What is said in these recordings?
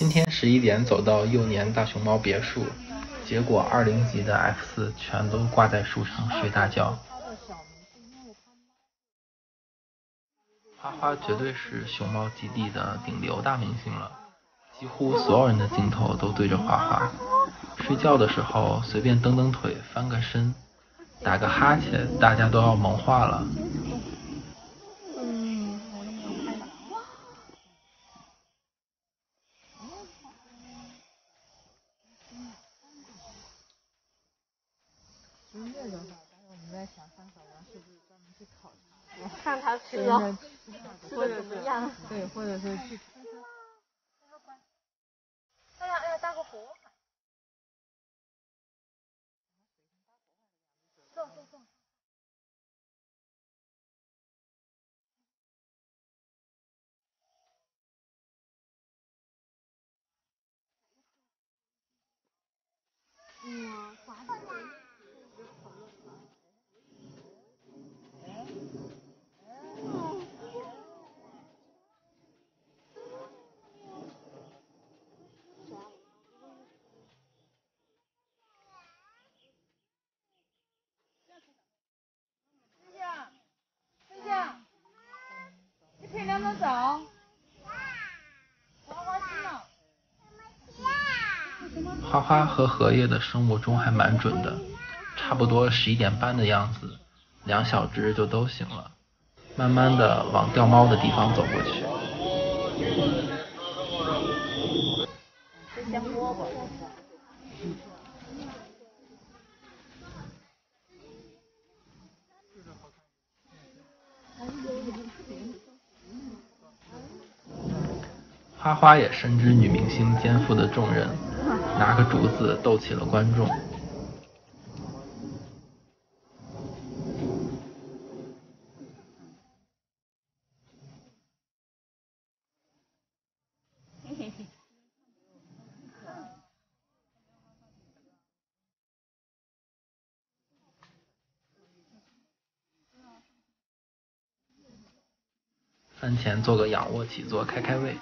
今天十一点走到幼年大熊猫别墅，结果二零级的 F 四全都挂在树上睡大觉。花花绝对是熊猫基地的顶流大明星了，几乎所有人的镜头都对着花花。睡觉的时候随便蹬蹬腿、翻个身、打个哈欠，大家都要萌化了。看他吃了，吃的怎么样？对，或者是去。哎呀哎呀，大个火！坐坐坐。嗯，滑的。花花和荷叶的生物钟还蛮准的，差不多十一点半的样子，两小只就都醒了，慢慢的往掉猫的地方走过去。花花也深知女明星肩负的重任，拿个竹子逗起了观众。饭前做个仰卧起坐，开开胃。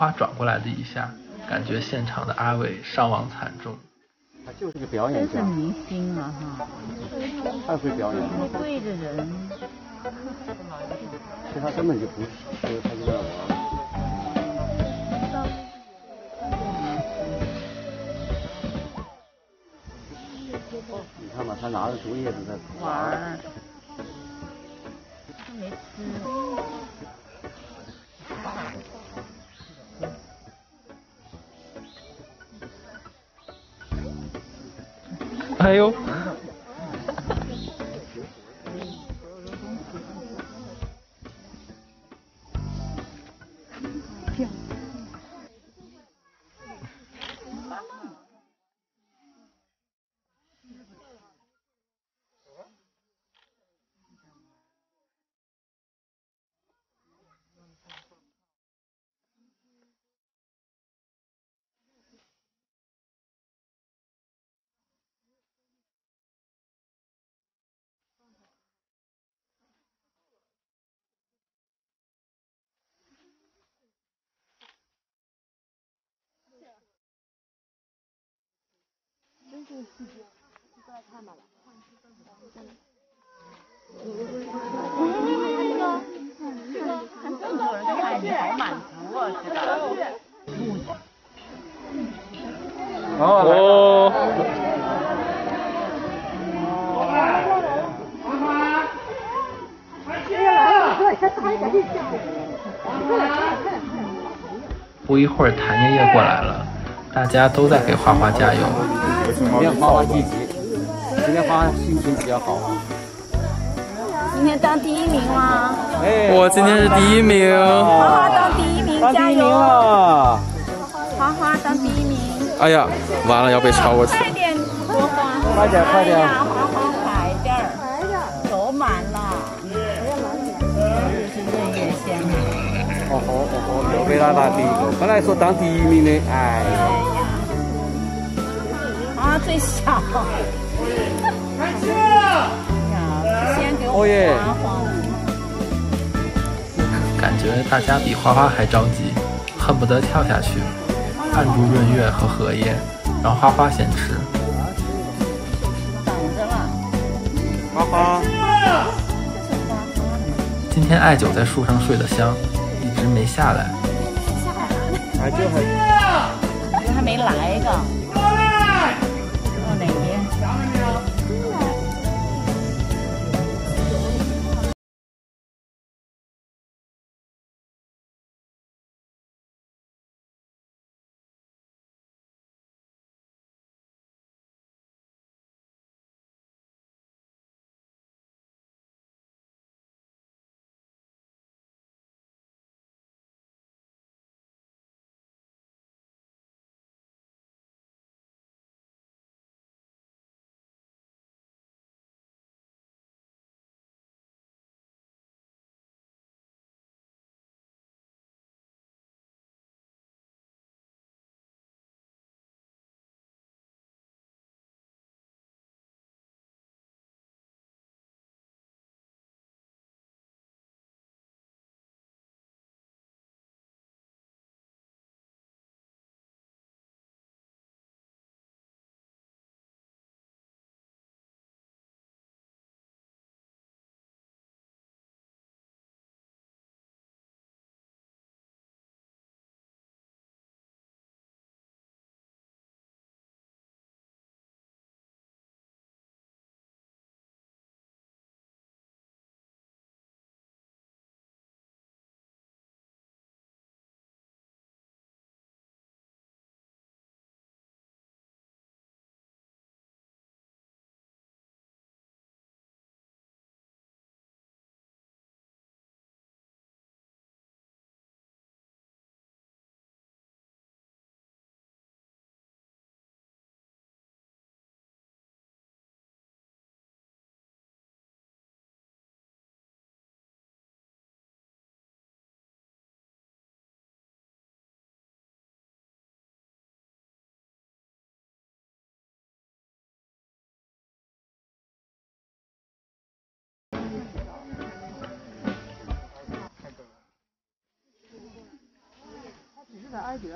花花转过来的一下，感觉现场的阿伟伤亡惨重。他就是个表演家，真是明星啊哈！太会表演了。贵的人。其实他根本就不是，他就在玩。你看嘛，他拿着竹叶子在玩。他没吃。哎呦！这看吧。哦。不一会儿，谭爷爷过来了，大家都在给花花加油。今天花花积极，今天花花心情比较好。今天当第一名吗？哎，我今天是第一名。花花当第一名，加油！花花当第一名。哎呀，完了，要被超过去。快点，花花！快点，快点！花花快点儿，走满了。哦吼哦吼，又被他拿第一个。本来说当第一名的，哎呀。最小。呀，先给我花花。感觉大家比花花还着急，恨不得跳下去，按住润月和荷叶，让花花先吃。等着了。花花。今天艾九在树上睡得香，一直没下来。艾九还，还没来呢。到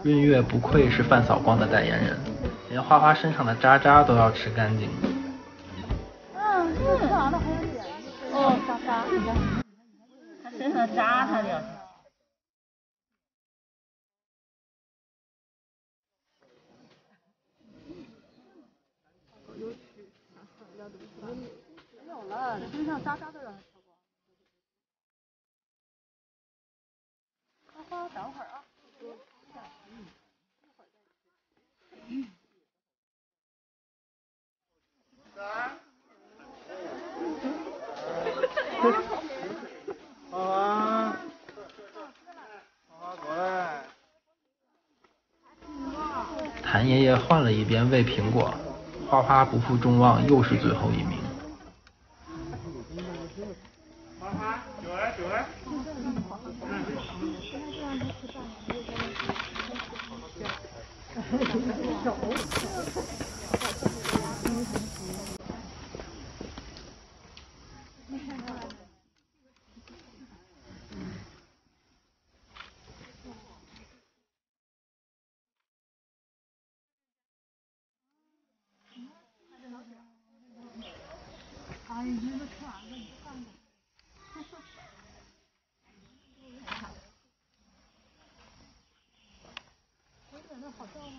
润月不愧是范扫光的代言人，连花花身上的渣渣都要吃干净。嗯，哦，渣渣，他身上的渣他要。没有了，身上渣渣都让他吃光。花花，等会儿啊。花花，花花过来。换了一边喂苹果，花花不负众望，又是最后一名。花花，过来过来。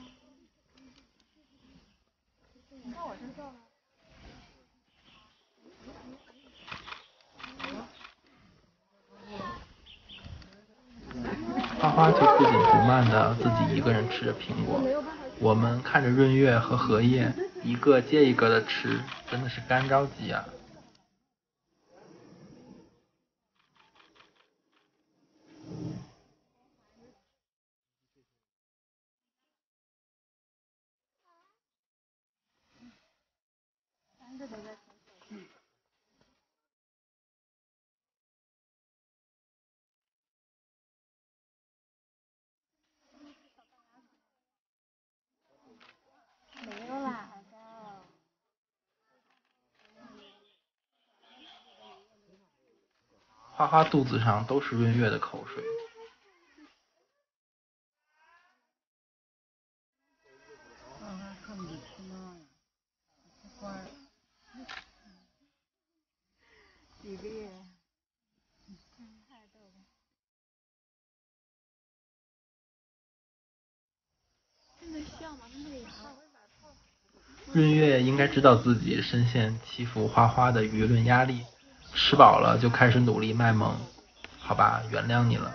花花就不紧不慢的自己一个人吃着苹果，我们看着润月和荷叶一个接一个的吃，真的是干着急啊！花花肚子上都是润月的口水。润月应该知道自己深陷欺负花花的舆论压力，吃饱了就开始努力卖萌，好吧，原谅你了。